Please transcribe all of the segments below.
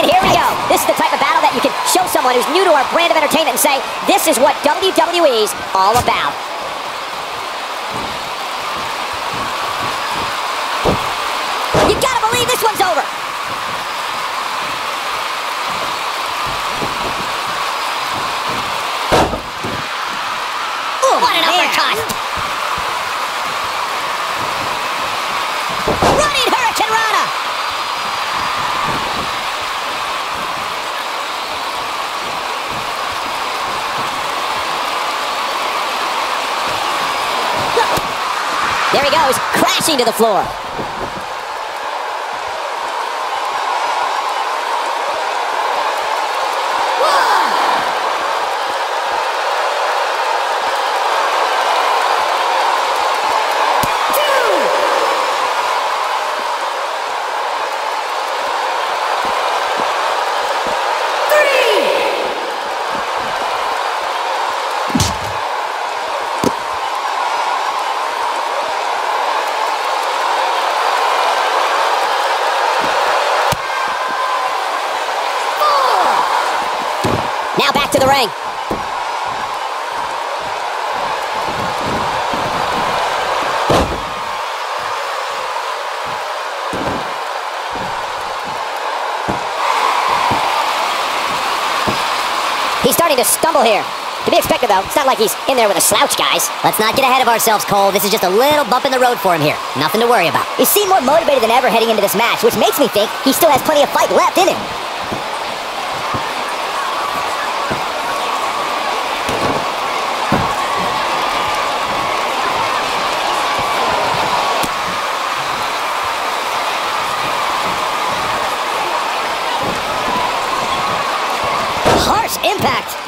And here we go. This is the type of battle that you can show someone who's new to our brand of entertainment and say, this is what WWE's all about. You gotta believe this one's over. Ooh, what an uppercut! Running Hurricanrana! There he goes, crashing to the floor. Now back to the ring. He's starting to stumble here. To be expected, though. It's not like he's in there with a slouch, guys. Let's not get ahead of ourselves, Cole. This is just a little bump in the road for him here. Nothing to worry about. He seemed more motivated than ever heading into this match, which makes me think he still has plenty of fight left in him. Impact.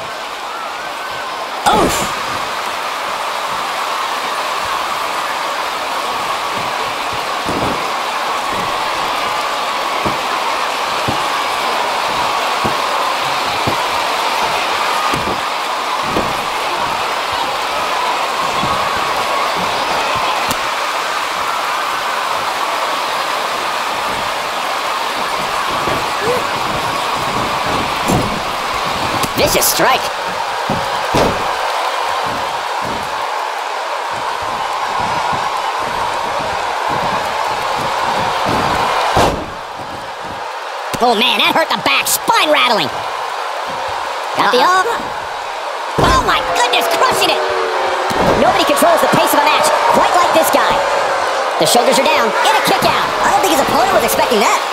Vicious strike. Oh man, that hurt the back. Spine rattling. Got the arm. Oh my goodness, crushing it. Nobody controls the pace of a match quite like this guy. The shoulders are down and a kick out. I don't think his opponent was expecting that.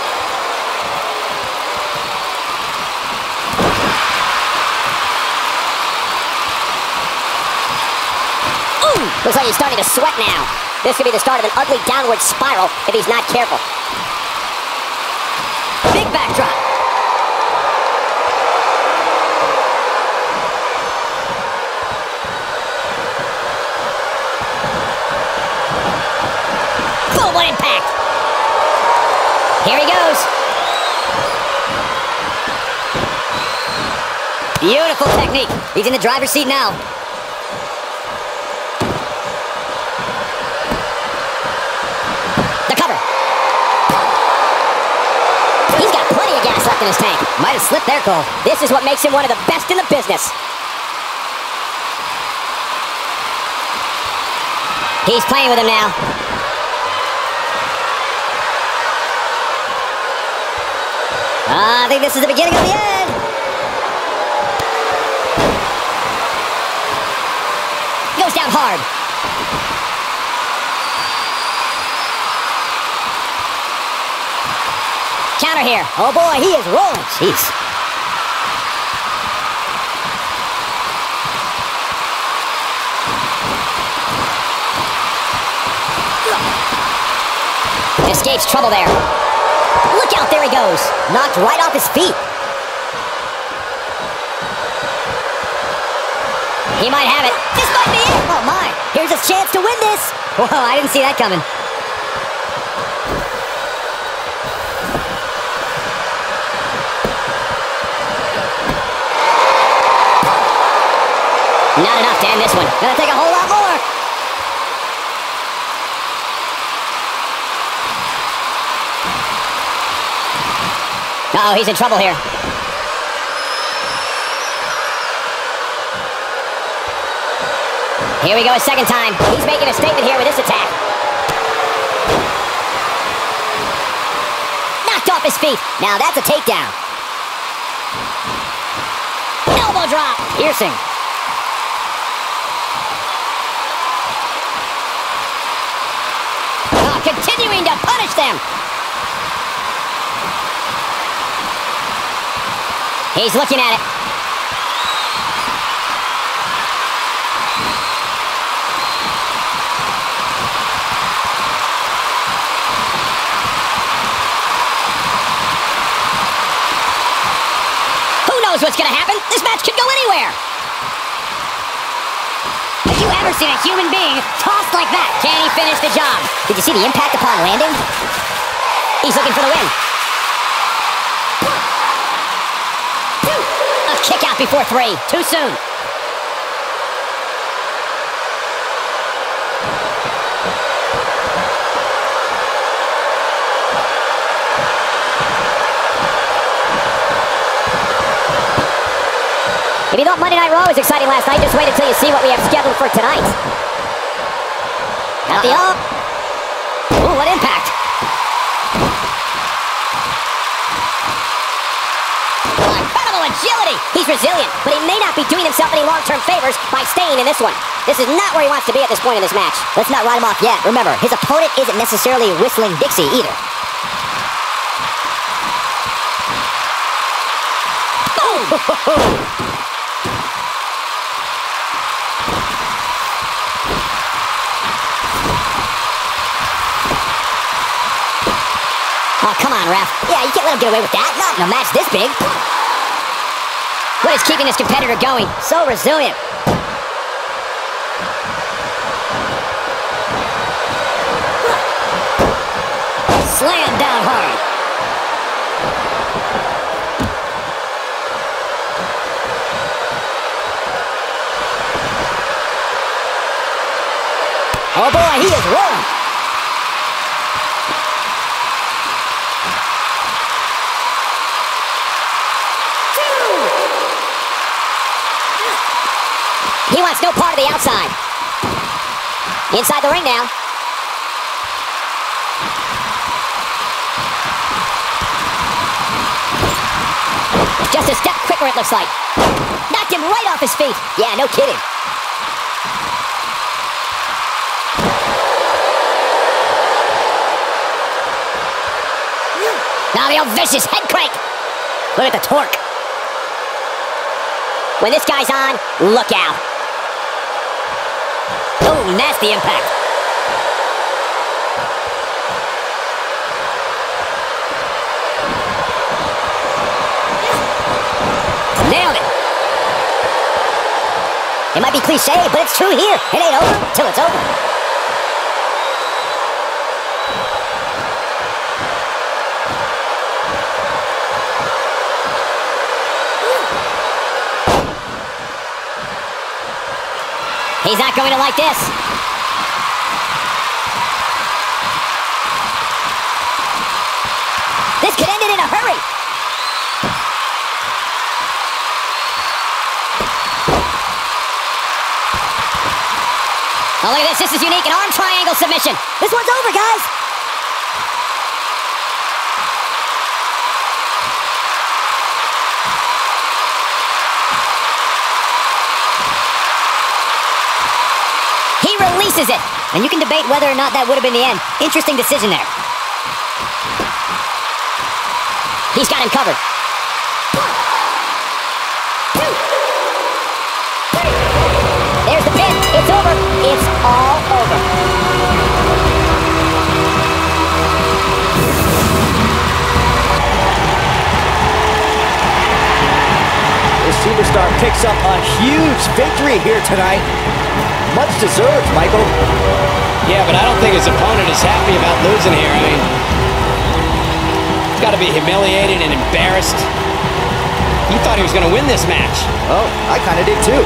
Ooh, looks like he's starting to sweat now. This could be the start of an ugly downward spiral if he's not careful. Big backdrop. What impact. Here he goes. Beautiful technique. He's in the driver's seat now. The cover. He's got plenty of gas left in his tank. Might have slipped there, Cole. This is what makes him one of the best in the business. He's playing with him now. Ah, I think this is the beginning of the end. Goes down hard. Counter here. Oh boy, he is rolling. Jeez. Escapes trouble there. Look out, there he goes. Knocked right off his feet. He might have it. This might be it. Oh my. Here's his chance to win this. Whoa, I didn't see that coming. Not enough to end this one. Gonna take a whole lot more. Uh oh, he's in trouble here. Here we go a second time. He's making a statement here with this attack. Knocked off his feet. Now that's a takedown. Elbow drop. Piercing. Oh, continuing to punish them. He's looking at it. Who knows what's gonna happen? This match could go anywhere. Have you ever seen a human being tossed like that? Can he finish the job? Did you see the impact upon landing? He's looking for the win. A kick out before three. Too soon. If you thought Monday Night Raw was exciting last night, just wait until you see what we have scheduled for tonight. Got the up. Ooh, what impact. Incredible agility. He's resilient, but he may not be doing himself any long-term favors by staying in this one. This is not where he wants to be at this point in this match. Let's not write him off yet. Remember, his opponent isn't necessarily whistling Dixie either. Boom! Oh, come on, ref. Yeah, you can't let him get away with that. Not in a match this big. What is keeping this competitor going? So resilient. Slam down hard. Oh boy, he is rolling. He wants no part of the outside. Inside the ring now. Just a step quicker, it looks like. Knocked him right off his feet. Yeah, no kidding. Now the old vicious head crank. Look at the torque. When this guy's on, look out. Oh, nasty impact. Nailed it. It might be cliche, but it's true here. It ain't over till it's over. He's not going to like this. This could end it in a hurry. Oh, look at this. This is unique. An arm triangle submission. This one's over, guys. Releases it. And you can debate whether or not that would have been the end. Interesting decision there. He's got him covered. There's superstar picks up a huge victory here tonight. Much deserved, Michael. Yeah, but I don't think his opponent is happy about losing here. I mean, he's got to be humiliated and embarrassed. He thought he was going to win this match. Oh, I kind of did too.